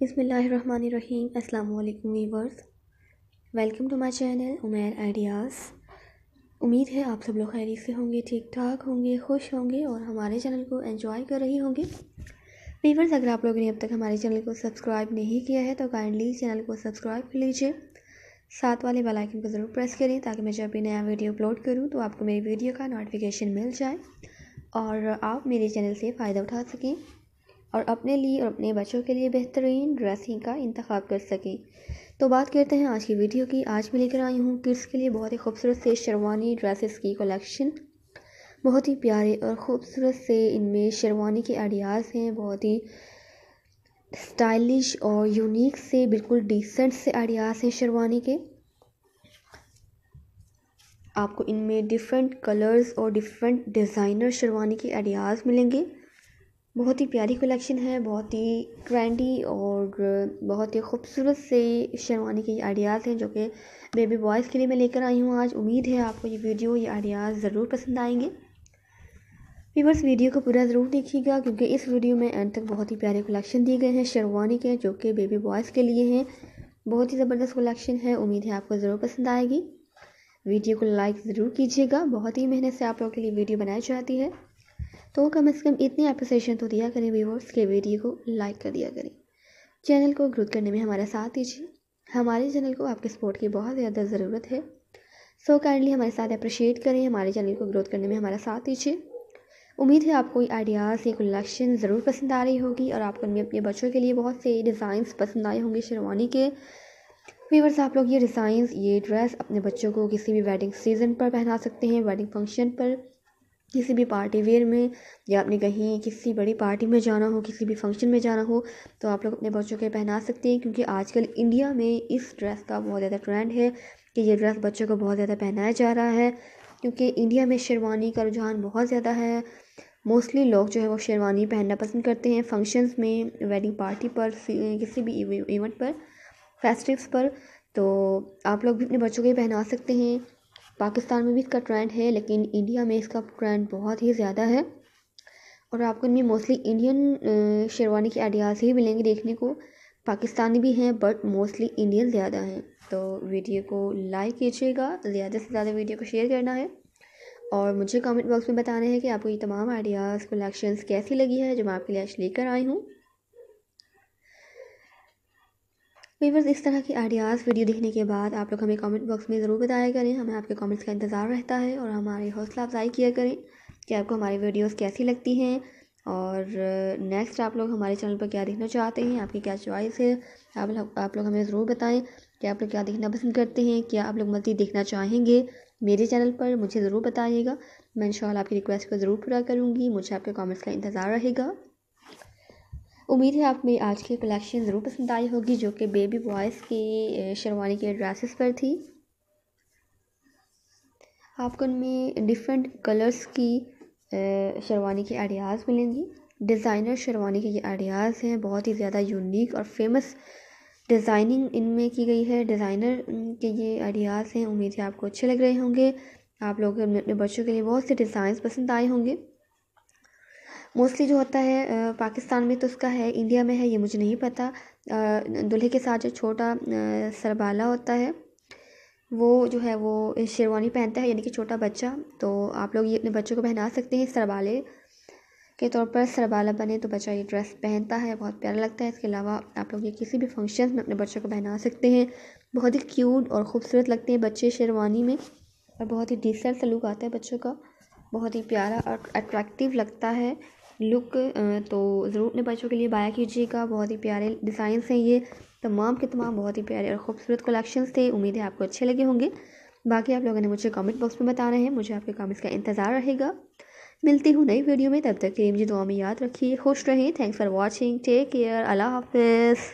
बिसमीम अल्लाम viewers welcome to my channel, Umer ideas. उम्मीद है आप सब लोग खैरी से होंगे ठीक ठाक होंगे, खुश होंगे और हमारे चैनल को एंजॉय कर रही होंगे। वीवर्स अगर आप लोगों ने अब तक हमारे चैनल को सब्सक्राइब नहीं किया है तो काइंडली चैनल को सब्सक्राइब कर लीजिए। साथ वाले बेल आइकन को ज़रूर प्रेस करें ताकि मैं जब भी नया वीडियो अपलोड करूँ तो आपको मेरी वीडियो का नोटिफिकेशन मिल जाए और आप मेरे चैनल से फ़ायदा उठा सकें। और अपने लिए और अपने बच्चों के लिए बेहतरीन ड्रेसिंग का इंतखब कर सकें। तो बात करते हैं आज की वीडियो की। आज मैं लेकर आई हूँ किड्स के लिए बहुत ही खूबसूरत से शेरवानी ड्रेसेस की कलेक्शन बहुत ही प्यारे और ख़ूबसूरत से इनमें शेरवानी के आइडियाज़ हैं। बहुत ही स्टाइलिश और यूनिक से, बिल्कुल डिसेंट से आइडियाज़ हैं शेरवानी के। आपको इनमें डिफरेंट कलर्स और डिफरेंट डिज़ाइनर शेरवानी के आइडियाज़ मिलेंगे। बहुत ही प्यारी कलेक्शन है, बहुत ही ट्रेंडी और बहुत ही खूबसूरत से शेरवानी के आइडियाज़ हैं जो कि बेबी बॉयज़ के लिए मैं लेकर आई हूँ आज। उम्मीद है आपको ये वीडियो, ये आइडियाज़ ज़रूर पसंद आएँगे। व्यूवर्स वीडियो को पूरा ज़रूर देखिएगा क्योंकि इस वीडियो में एंड तक बहुत ही प्यारे कलेक्शन दिए गए हैं, शेरवानी के जो कि बेबी बॉयज़ के लिए हैं। बहुत ही ज़बरदस्त कलेक्शन है, उम्मीद है आपको ज़रूर पसंद आएगी। वीडियो को लाइक ज़रूर कीजिएगा, बहुत ही मेहनत से आप लोगों के लिए वीडियो बनाई जाती है। तो कम से कम इतनी अप्रिसिएशन तो दिया करें व्यूवर्स के वीडियो को लाइक कर दिया करें। चैनल को ग्रोथ करने में हमारा साथ दीजिए। हमारे चैनल को आपके सपोर्ट की बहुत ज़्यादा ज़रूरत है। सो काइंडली हमारे साथ अप्रिशिएट करें, हमारे चैनल को ग्रोथ करने में हमारा साथ दीजिए। उम्मीद है आपको आइडियाज़ या कलेक्शन ज़रूर पसंद आ रही होगी और आपको अपने बच्चों के लिए बहुत से डिज़ाइंस पसंद आए होंगे शेरवानी के। वीवर्स आप लोग ये डिज़ाइंस ये ड्रेस अपने बच्चों को किसी भी वेडिंग सीज़न पर पहना सकते हैं वेडिंग फ़ंक्शन पर। किसी भी पार्टी वेयर में या आपने कहीं किसी बड़ी पार्टी में जाना हो, किसी भी फ़ंक्शन में जाना हो तो आप लोग अपने बच्चों के पहना सकते हैं क्योंकि आजकल इंडिया में इस ड्रेस का बहुत ज़्यादा ट्रेंड है कि ये ड्रेस बच्चों को बहुत ज़्यादा पहनाया जा रहा है क्योंकि इंडिया में शेरवानी का रुझान बहुत ज़्यादा है। मोस्टली लोग जो है वो शेरवानी पहनना पसंद करते हैं फ़ंक्शंस में, वेडिंग पार्टी पर किसी भी इवेंट पर, फेस्टिव्स पर तो आप लोग भी अपने बच्चों को पहना सकते हैं। पाकिस्तान में भी इसका ट्रेंड है, लेकिन इंडिया में इसका ट्रेंड बहुत ही ज़्यादा है। और आपको इनमें मोस्टली इंडियन शेरवानी के आइडियाज़ ही मिलेंगे देखने को। पाकिस्तानी भी हैं बट मोस्टली इंडियन ज़्यादा हैं। तो वीडियो को लाइक कीजिएगा, ज़्यादा से ज़्यादा वीडियो को शेयर करना है। और मुझे कमेंट बॉक्स में बताना है कि आपको ये तमाम आइडियाज़ कलेक्शंस कैसी लगी है, जो मैं आपके लिए आज लेकर आई हूँ। वीवर्स इस तरह की आइडियाज़ वीडियो देखने के बाद आप लोग हमें कमेंट बॉक्स में ज़रूर बताया करें। हमें आपके कमेंट्स का इंतज़ार रहता है और हमारी हौसला अफजाई किया करें कि आपको हमारी वीडियोस कैसी लगती हैं। और नेक्स्ट आप लोग हमारे चैनल पर क्या देखना चाहते हैं, आपकी क्या चॉइस है, आप लोग आप लोग हमें ज़रूर बताएँ कि आप लोग क्या देखना पसंद करते हैं, क्या आप लोग मज़ीद देखना चाहेंगे मेरे चैनल पर, मुझे ज़रूर बताइएगा। मैं इंशाल्लाह आपकी रिक्वेस्ट को ज़रूर पूरा करूँगी। मुझे आपके कमेंट्स का इंतज़ार रहेगा। उम्मीद है आप में आज की कलेक्शन ज़रूर पसंद आई होगी, जो कि बेबी बॉयज़ की शेरवानी के ड्रेसेस पर थी। आपको उनमें डिफरेंट कलर्स की शेरवानी के आइडियाज़ मिलेंगी। डिज़ाइनर शेरवानी के ये आइडियाज़ हैं, बहुत ही ज़्यादा यूनिक और फ़ेमस डिज़ाइनिंग इनमें की गई है। डिज़ाइनर के ये आइडियाज़ हैं, उम्मीद है आपको अच्छे लग रहे होंगे। आप लोग अपने बच्चों के लिए बहुत से डिज़ाइन पसंद आए होंगे। मोस्टली जो होता है पाकिस्तान में तो उसका है, इंडिया में है, ये मुझे नहीं पता। दूल्हे के साथ जो छोटा सरबाला होता है, वो जो है, वो शेरवानी पहनता है, यानी कि छोटा बच्चा। तो आप लोग ये अपने बच्चों को पहना सकते हैं सरबाले के तौर पर। सरबाला बने तो बच्चा ये ड्रेस पहनता है, बहुत प्यारा लगता है। इसके अलावा आप लोग ये किसी भी फ़ंक्शन में अपने बच्चों को पहना सकते हैं। बहुत ही क्यूट और ख़ूबसूरत लगते हैं बच्चे शेरवानी में और बहुत ही डिसेंट सा लुक आता है बच्चों का। बहुत ही प्यारा और अट्रैक्टिव लगता है। लुक तो ज़रूर अपने बच्चों के लिए बाया कीजिएगा। बहुत ही प्यारे डिज़ाइन हैं ये। तमाम के तमाम बहुत ही प्यारे और ख़ूबसूरत कलेक्शंस थे। उम्मीद है आपको अच्छे लगे होंगे। बाकी आप लोगों ने मुझे कमेंट बॉक्स में बताना है। मुझे आपके कमेंट्स का इंतज़ार रहेगा। मिलती हूँ नई वीडियो में। तब तक के लिए मुझे दुआ में याद रखिए। खुश रहें। Thanks for watching take care अल्लाह हाफिज़।